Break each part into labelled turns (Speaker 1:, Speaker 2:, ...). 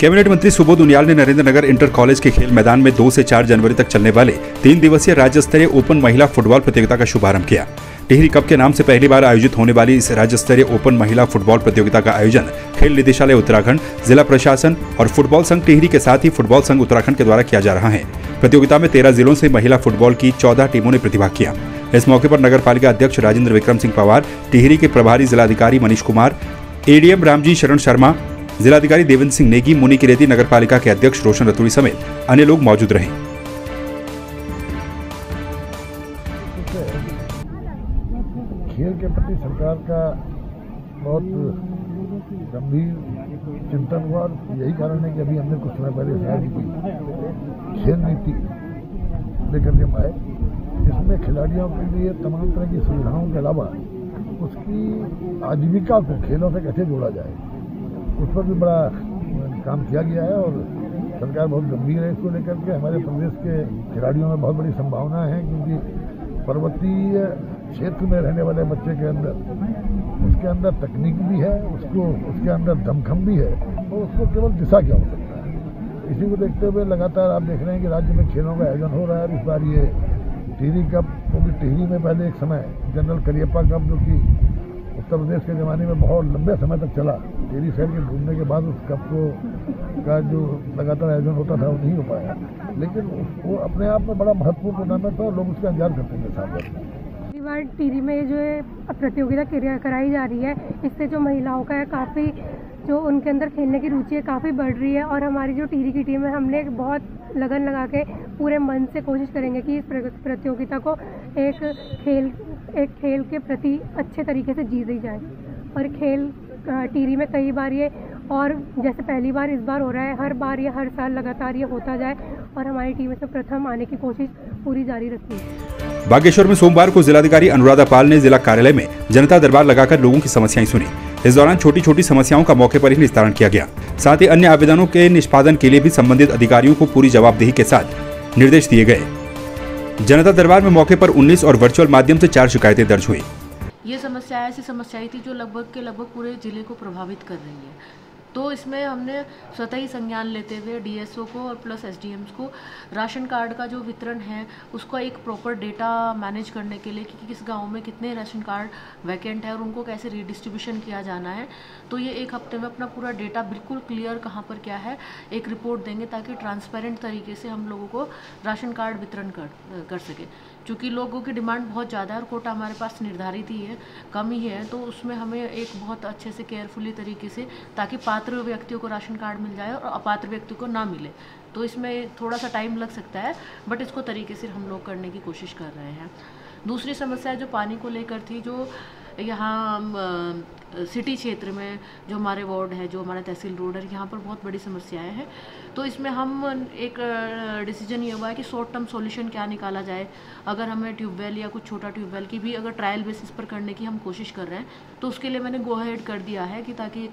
Speaker 1: Cabinet मंत्री सुबोध उनियाल ने Narendra Nagar inter college के खेल मैदान में 2 से 4 जनवरी तक चलने वाले तीन दिवसीय राज्य स्तरीय ओपन महिला फुटबॉल प्रतियोगिता का शुभारंभ किया। टिहरी कप के नाम से पहली बार आयोजित होने वाली इस राज्य स्तरीय ओपन महिला फुटबॉल प्रतियोगिता का आयोजन खेल निदेशालय उत्तराखंड, जिला प्रशासन और फुटबॉल संघ टिहरी के साथ ही फुटबॉल संघ उत्तराखंड के द्वारा किया जा रहा है। प्रतियोगिता में तेरह जिलों से महिला फुटबॉल की चौदह टीमों ने प्रतिभाग किया। इस मौके पर नगर पालिका अध्यक्ष राजेंद्र विक्रम सिंह पवार, टिहरी के प्रभारी जिलाधिकारी मनीष कुमार, एडीएम रामजी शरण शर्मा जिलाधिकारी देवेंद्र सिंह नेगी, मुनि की रेती नगर पालिका के अध्यक्ष रोशन रतुड़ी समेत अन्य लोग मौजूद रहे।
Speaker 2: खेल के प्रति सरकार का बहुत गंभीर चिंतन हुआ यही कारण है कि अभी हमने कुछ समय पहले की खेल नीति लेकर के आए इसमें खिलाड़ियों के लिए तमाम तरह की सुविधाओं के अलावा उसकी आजीविका को खेलों से कैसे जोड़ा जाए? उस पर भी बड़ा काम किया गया है और सरकार बहुत गंभीर है इसको लेकर के। हमारे प्रदेश के खिलाड़ियों में बहुत बड़ी संभावना है क्योंकि पर्वतीय क्षेत्र में रहने वाले बच्चे के अंदर, उसके अंदर तकनीक भी है, उसको, उसके अंदर दमखम भी है और उसको केवल दिशा क्या हो सकता है। इसी को देखते हुए लगातार आप देख रहे हैं कि राज्य में खेलों का आयोजन हो रहा है। इस बार ये टिहरी कप क्योंकि टिहरी में पहले एक समय जनरल करियप्पा कप जो कि उत्तर प्रदेश के ज़माने में बहुत लंबे समय तक चला। टेरी शहर के घूमने के बाद उस कप को, का जो लगातार आयोजन होता था, वो नहीं हो पाया। लेकिन वो अपने आप में बड़ा महत्वपूर्ण टूर्नामेंट था और लोग उसका इंतज़ार करते थे साथ
Speaker 3: बार टीरी में जो है प्रतियोगिता कराई जा रही है, इससे जो महिलाओं का है, काफ़ी जो उनके अंदर खेलने की रुचि है, काफ़ी बढ़ रही है और हमारी जो टीरी की टीम है, हमने बहुत लगन लगा के पूरे मन से कोशिश करेंगे कि इस प्रतियोगिता को एक खेल एक खेल के प्रति अच्छे तरीके से जी दी जाए। और खेल टीरी में कई बार ये और जैसे पहली बार इस बार हो रहा है, हर बार ये हर साल लगातार ये होता जाए और हमारी टीम इसमें प्रथम आने की कोशिश पूरी जारी रखी। है
Speaker 1: बागेश्वर में सोमवार को जिलाधिकारी अनुराधा पाल ने जिला कार्यालय में जनता दरबार लगाकर लोगों की समस्याएँ सुनी। इस दौरान छोटी छोटी समस्याओं का मौके पर ही निस्तारण किया गया। साथ ही अन्य आवेदनों के निष्पादन के लिए भी संबंधित अधिकारियों को पूरी जवाबदेही के साथ निर्देश दिए गए। जनता दरबार में मौके पर 19 और वर्चुअल माध्यम से चार शिकायतें दर्ज हुई।
Speaker 4: ये समस्या ऐसी समस्याएँ थी जो लगभग के लगभग पूरे ज़िले को प्रभावित कर रही है। तो इसमें हमने स्वतः ही संज्ञान लेते हुए डीएसओ को और प्लस एसडीएम्स को, राशन कार्ड का जो वितरण है, उसका एक प्रॉपर डेटा मैनेज करने के लिए कि किस गाँव में कितने राशन कार्ड वैकेंट है और उनको कैसे रिडिस्ट्रीब्यूशन किया जाना है। तो ये एक हफ़्ते में अपना पूरा डेटा बिल्कुल क्लियर कहाँ पर क्या है, एक रिपोर्ट देंगे ताकि ट्रांसपेरेंट तरीके से हम लोगों को राशन कार्ड वितरण कर कर सके। क्योंकि लोगों की डिमांड बहुत ज़्यादा है और कोटा हमारे पास निर्धारित ही है, कम ही है तो उसमें हमें एक बहुत अच्छे से केयरफुली तरीके से ताकि पात्र व्यक्तियों को राशन कार्ड मिल जाए और अपात्र व्यक्ति को ना मिले। तो इसमें थोड़ा सा टाइम लग सकता है बट इसको तरीके से हम लोग करने की कोशिश कर रहे हैं। दूसरी समस्या जो पानी को लेकर थी, जो यहाँ सिटी क्षेत्र में जो हमारे वार्ड है, जो हमारा तहसील रोड है, यहाँ पर बहुत बड़ी समस्याएँ हैं। तो इसमें हम एक डिसीज़न ये हुआ है कि शॉर्ट टर्म सॉल्यूशन क्या निकाला जाए। अगर हमें ट्यूबवेल या कुछ छोटा ट्यूबवेल की भी अगर ट्रायल बेसिस पर करने की हम कोशिश कर रहे हैं तो उसके लिए मैंने गो हेड कर दिया है कि ताकि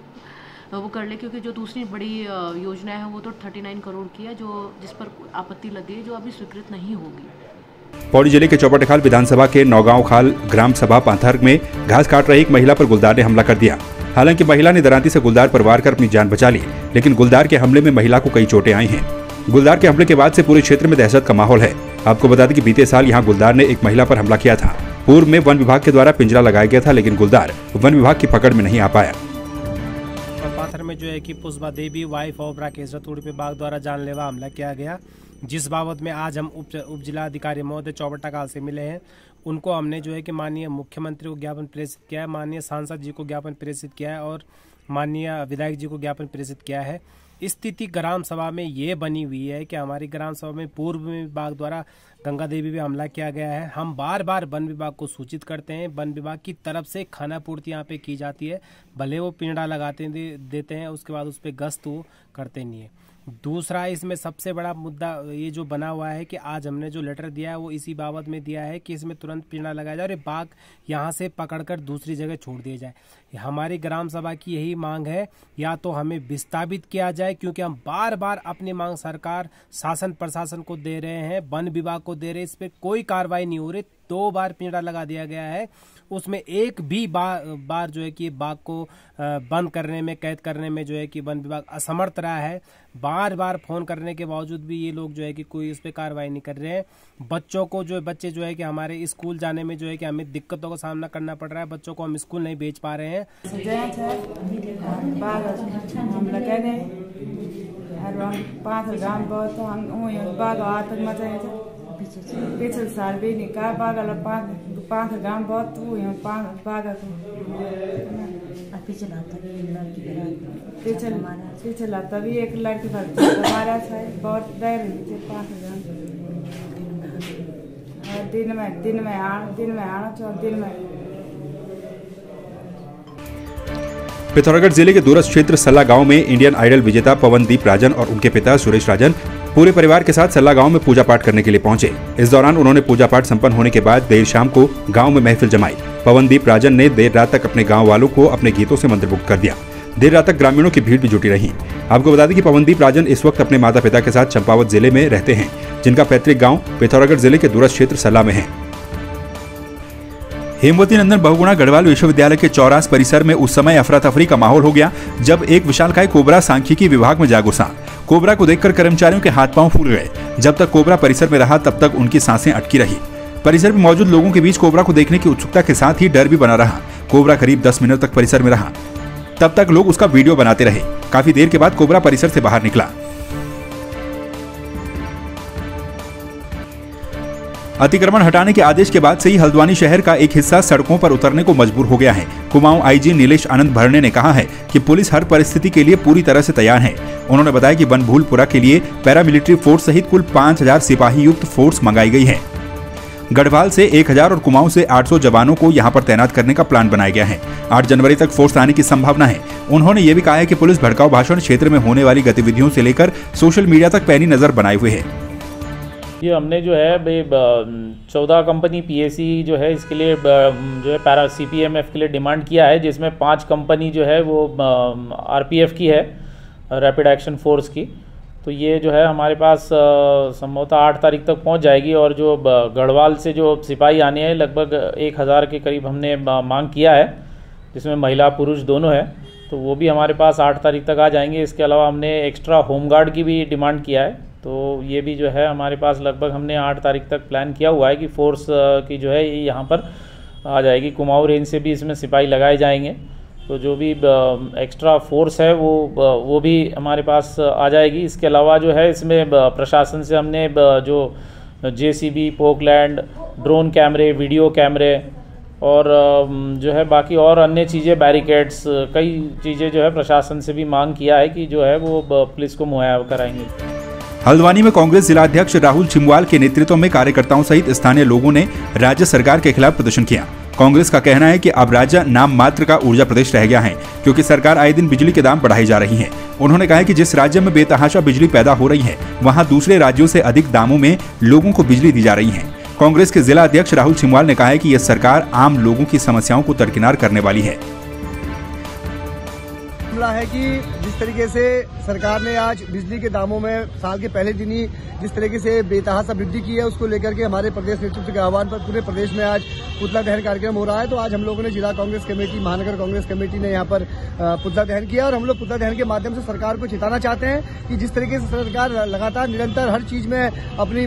Speaker 4: वो कर ले, क्योंकि जो दूसरी बड़ी योजना है, वो तो थर्टी नाइन करोड़ की है, जो जिस पर आपत्ति लगी जो अभी स्वीकृत नहीं होगी।
Speaker 1: पौड़ी ज़िले के चौपटखाल विधानसभा के नौगांव खाल ग्राम सभा पाथर में घास काट रही एक महिला पर गुलदार ने हमला कर दिया। हालाँकि महिला ने दरांती से गुलदार पर वार कर अपनी जान बचा ली, लेकिन गुलदार के हमले में महिला को कई चोटें आई हैं। गुलदार के हमले के बाद से पूरे क्षेत्र में दहशत का माहौल है। आपको बता दें कि बीते साल यहाँ गुलदार ने एक महिला पर हमला किया था। पूर्व में वन विभाग के द्वारा पिंजरा लगाया गया था, लेकिन गुलदार वन विभाग की पकड़ में नहीं आ पाया।
Speaker 5: पाथर में जो है कि पुष्पा देवी वाइफ ऑफ़ राकेश रतूड़ी पे बाघ द्वारा जानलेवा हमला किया गया। जिस बाबत में आज हम उप उप जिलाधिकारी महोदय चौबट्टा से मिले हैं, उनको हमने जो है कि माननीय मुख्यमंत्री को ज्ञापन प्रेषित किया है, माननीय सांसद जी को ज्ञापन प्रेषित किया है और माननीय विधायक जी को ज्ञापन प्रेषित किया है। स्थिति ग्राम सभा में ये बनी हुई है कि हमारी ग्राम सभा में पूर्व विभाग द्वारा गंगा देवी भी हमला किया गया है। हम बार बार वन विभाग को सूचित करते हैं, वन विभाग की तरफ़ से खाना पूर्ति यहाँ पे की जाती है। भले वो पिंडा लगाते देते हैं, उसके बाद उस पर गश्त वो करते नहीं है। दूसरा इसमें सबसे बड़ा मुद्दा, ये जो बना हुआ है कि आज हमने जो लेटर दिया है, वो इसी बाबत में दिया है कि इसमें तुरंत पीड़ा लगाया जाए और बाघ यहाँ से पकड़कर दूसरी जगह छोड़ दिया जाए। हमारी ग्राम सभा की यही मांग है, या तो हमें विस्थापित किया जाए, क्योंकि हम बार बार अपनी मांग सरकार, शासन प्रशासन को दे रहे हैं, वन विभाग को दे रहे हैं, इस पर कोई कार्रवाई नहीं हो रही। दो बार पिंजड़ा लगा दिया गया है। उसमें एक भी बार बार जो है कि बाघ को बंद करने में, कैद करने में जो है कि वन विभाग असमर्थ रहा है। बार बार फ़ोन करने के बावजूद भी ये लोग जो है कि कोई इस पर कार्रवाई नहीं कर रहे हैं। बच्चों को जो, बच्चे जो है कि हमारे स्कूल जाने में जो है कि हमें दिक्कतों का सामना करना पड़ रहा है। बच्चों को हम स्कूल नहीं भेज पा रहे हैं।
Speaker 6: गाम पिछले साल भी निकाह बागल पाँच पाँच गाँव बहुत हुए हैं पाँच बागल पिछला पिछल पिछला तभी एक लड़की भर्ती हमारा था बहुत डर रही थी पाँच गाँव दिन में दिन में आना दिन में आना चौ दिन में
Speaker 1: पिथौरागढ़ ज़िले के दूरस्थ क्षेत्र सल्ला गाँव में इंडियन आइडल विजेता पवनदीप राजन और उनके पिता सुरेश राजन पूरे परिवार के साथ सल्ला गाँव में पूजा पाठ करने के लिए पहुँचे। इस दौरान उन्होंने पूजा पाठ संपन्न होने के बाद देर शाम को गाँव में महफिल जमाई। पवनदीप राजन ने देर रात तक अपने गाँव वालों को अपने गीतों से मंत्रमुग्ध कर दिया। देर रात तक ग्रामीणों की भीड़ भी जुटी रही। आपको बता दें कि पवनदीप राजन इस वक्त अपने माता पिता के साथ चंपावत ज़िले में रहते हैं, जिनका पैतृक गाँव पिथौरागढ़ ज़िले के दूरस्थ क्षेत्र सल्ला में है। हेमवती नंदन बहुगुणा गढ़वाल विश्वविद्यालय के चौरास परिसर में उस समय अफरा तफरी का माहौल हो गया, जब एक विशालकाय कोबरा सांख्यिकी विभाग में जा घुसा कोबरा को देखकर कर्मचारियों के हाथ पाँव फूल गए। जब तक कोबरा परिसर में रहा, तब तक उनकी साँसें अटकी रही। परिसर में मौजूद लोगों के बीच कोबरा को देखने की उत्सुकता के साथ ही डर भी बना रहा। कोबरा करीब दस मिनट तक परिसर में रहा। तब तक लोग उसका वीडियो बनाते रहे। काफ़ी देर के बाद कोबरा परिसर से बाहर निकला। अतिक्रमण हटाने के आदेश के बाद से ही हल्द्वानी शहर का एक हिस्सा सड़कों पर उतरने को मजबूर हो गया है। कुमाऊं आईजी नीलेश आनंद भरने ने कहा है कि पुलिस हर परिस्थिति के लिए पूरी तरह से तैयार है। उन्होंने बताया कि बनभूलपुरा के लिए पैरामिलिट्री फोर्स सहित कुल 5000 सिपाही युक्त फोर्स मंगाई गई है। गढ़वाल से 1000 और कुमाऊं से 800 जवानों को यहाँ पर तैनात करने का प्लान बनाया गया है। 8 जनवरी तक फोर्स आने की संभावना है। उन्होंने ये भी कहा है कि पुलिस भड़काऊ भाषण क्षेत्र में होने वाली गतिविधियों से लेकर सोशल मीडिया तक पैनी नज़र बनाए हुए है।
Speaker 7: ये हमने जो है चौदह कंपनी पीएसी जो है, इसके लिए जो है, पैरा सीपीएमएफ के लिए डिमांड किया है, जिसमें पाँच कंपनी जो है वो आरपीएफ की है रैपिड एक्शन फोर्स की। तो ये जो है हमारे पास संभवतः आठ तारीख तक पहुँच जाएगी और जो गढ़वाल से जो सिपाही आने हैं, लगभग एक हज़ार के करीब हमने मांग किया है, जिसमें महिला पुरुष दोनों है। तो वो भी हमारे पास आठ तारीख तक आ जाएँगे। इसके अलावा हमने एक्स्ट्रा होमगार्ड की भी डिमांड किया है। तो ये भी जो है हमारे पास लगभग हमने आठ तारीख तक प्लान किया हुआ है कि फोर्स की जो है ये यहाँ पर आ जाएगी। कुमाऊँ रेंज से भी इसमें सिपाही लगाए जाएँगे। तो जो भी एक्स्ट्रा फोर्स है वो वो भी हमारे पास आ जाएगी। इसके अलावा जो है इसमें प्रशासन से हमने जो J C B poclain drone कैमरे वीडियो कैमरे और जो है बाकी और अन्य चीज़ें बैरिकेड्स कई चीज़ें जो है प्रशासन से भी मांग किया है कि जो है वो पुलिस को मुहैया कराएँगे।
Speaker 1: हल्द्वानी में कांग्रेस जिलाध्यक्ष राहुल छिमवाल के नेतृत्व में कार्यकर्ताओं सहित स्थानीय लोगों ने राज्य सरकार के खिलाफ प्रदर्शन किया। कांग्रेस का कहना है कि अब राज्य नाम मात्र का ऊर्जा प्रदेश रह गया है, क्योंकि सरकार आए दिन बिजली के दाम बढ़ाई जा रही है। उन्होंने कहा कि जिस राज्य में बेतहाशा बिजली पैदा हो रही है, वहाँ दूसरे राज्यों से अधिक दामों में लोगों को बिजली दी जा रही है। कांग्रेस के जिला अध्यक्ष राहुल छिमवाल ने कहा है कि यह सरकार आम लोगों की समस्याओं को दरकिनार करने वाली है।
Speaker 8: मामला है कि जिस तरीके से सरकार ने आज बिजली के दामों में साल के पहले दिन ही जिस तरीके से बेतहासा वृद्धि की है, उसको लेकर के हमारे प्रदेश नेतृत्व के आह्वान पर पूरे प्रदेश में आज पुतला दहन कार्यक्रम हो रहा है तो आज हम लोगों ने जिला कांग्रेस कमेटी, महानगर कांग्रेस कमेटी ने यहाँ पर पुतला दहन किया और हम लोग पुतला दहन के माध्यम से सरकार को चेताना चाहते हैं कि जिस तरीके से सरकार लगातार निरंतर हर चीज़ में अपनी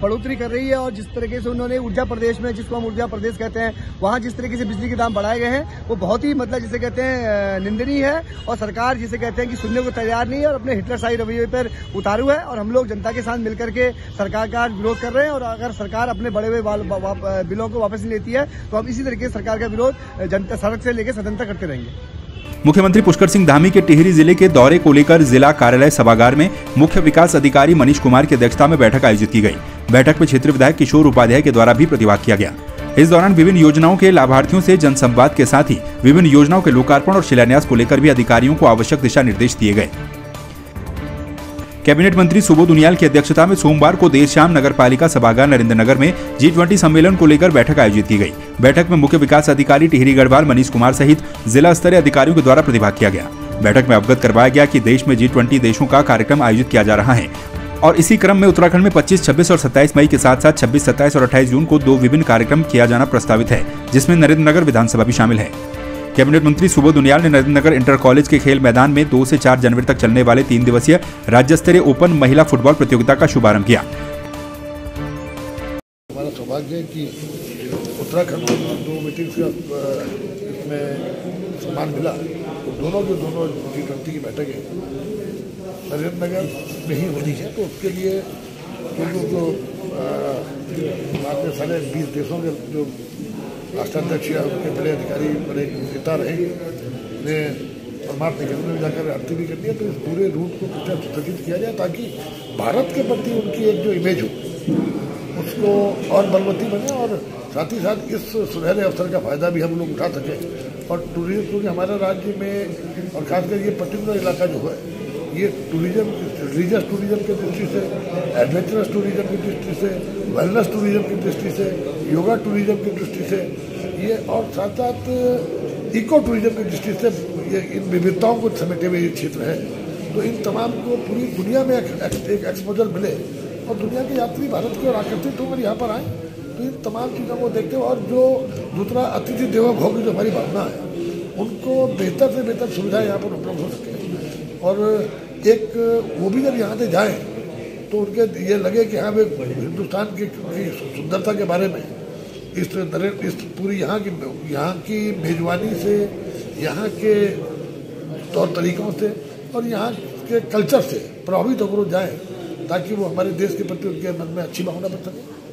Speaker 8: बढ़ोतरी कर रही है और जिस तरीके से उन्होंने ऊर्जा प्रदेश में, जिसको हम ऊर्जा प्रदेश कहते हैं, वहाँ जिस तरीके से बिजली के दाम बढ़ाए गए हैं, वो बहुत ही मतलब जिसे कहते हैं निंदनीय है और सरकार जिसे कहते हैं कि सुनने को तैयार नहीं है और अपने हिटलर शाही रवैये पर उतारू है और हम लोग जनता के साथ मिलकर के सरकार का विरोध कर रहे हैं और अगर सरकार अपने बड़े हुए बिलों को वापस नहीं है तो हम इसी तरीके सरकार का विरोध जनता, सड़क से लेकर सदन तक करते रहेंगे।
Speaker 1: मुख्यमंत्री पुष्कर सिंह धामी के टिहरी ज़िले के दौरे को लेकर जिला कार्यालय सभागार में मुख्य विकास अधिकारी मनीष कुमार की अध्यक्षता में बैठक आयोजित की गई। बैठक में क्षेत्रीय विधायक किशोर उपाध्याय के द्वारा भी प्रतिभाग किया गया। इस दौरान विभिन्न योजनाओं के लाभार्थियों से जनसंवाद के साथ ही विभिन्न योजनाओं के लोकार्पण और शिलान्यास को लेकर भी अधिकारियों को आवश्यक दिशा निर्देश दिए गए। कैबिनेट मंत्री सुबोध उनियाल की अध्यक्षता में सोमवार को देर शाम नगर पालिका सभागार नरेंद्र नगर में जी ट्वेंटी सम्मेलन को लेकर बैठक आयोजित की गई। बैठक में मुख्य विकास अधिकारी टिहरी गढ़वाल मनीष कुमार सहित जिला स्तरीय अधिकारियों के द्वारा प्रतिभाग किया गया। बैठक में अवगत करवाया गया कि देश में जी ट्वेंटी देशों का कार्यक्रम आयोजित किया जा रहा है और इसी क्रम में उत्तराखंड में 25, 26 और 27 मई के साथ साथ 26, 27 और 28 जून को दो विभिन्न कार्यक्रम किया जाना प्रस्तावित है जिसमें नरेंद्र नगर विधानसभा भी शामिल है। कैबिनेट मंत्री सुबोध उनियाल ने नरेंद्र नगर इंटर कॉलेज के खेल मैदान में दो से चार जनवरी तक चलने वाले तीन दिवसीय राज्य स्तरीय ओपन महिला फुटबॉल प्रतियोगिता का शुभारंभ किया।
Speaker 2: हमारा सौभाग्य है कि उत्तराखंड दो का इसमें सम्मान मिला। तो दोनों के दोनों जी ट्वेंटी की बैठकें नरेंद्र नगर में ही होनी है तो उसके लिए क्योंकि जो सारे बीस देशों के जो राष्ट्राध्यक्ष या उनके बड़े अधिकारी, बड़े नेता रहे। ने परमार्थ निकेतन में जाकर आरती भी करनी है। तो इस पूरे रूट को कुछ स्थगित किया जाए ताकि भारत के प्रति उनकी एक जो इमेज हो, उसको और बलवती बने और साथ ही साथ इस सुनहरे अवसर का फ़ायदा भी हम लोग उठा सकें। और टूरिज़्म क्योंकि हमारे राज्य में और खासकर ये पर्टिकुलर इलाका जो है ये टूरिज़्म रिलीजियस टूरिज़्म की दृष्टि से एडवेंचरस टूरिज़्म की दृष्टि से वेलनेस टूरिज़्म की दृष्टि से योगा टूरिज़्म की दृष्टि से ये और साथ साथ इको टूरिज़्म की दृष्टि से ये इन विविधताओं को समेटे हुए ये क्षेत्र है। तो इन तमाम को पूरी दुनिया में एक, एक, एक एक्सपोजर मिले और दुनिया के यात्री भारत की ओर आकर्षित होकर यहाँ पर आए तो इन तमाम चीज़ों को देखते हुए और जो दूसरा अतिथि देवो भोग जो हमारी भावना है उनको बेहतर से बेहतर सुविधाएँ यहाँ पर उपलब्ध हो सके। और एक वो भी जब यहाँ से जाएँ तो उनके ये लगे कि हाँ वे हिंदुस्तान की, सुंदरता के बारे में इस नरेंद्र इस पूरी यहाँ की यहाँ की मेजबानी से यहाँ के तौर तरीकों से और यहाँ के कल्चर से प्रभावित होकर जाएँ ताकि वो हमारे देश के प्रति उनके मन में अच्छी भावना बन सके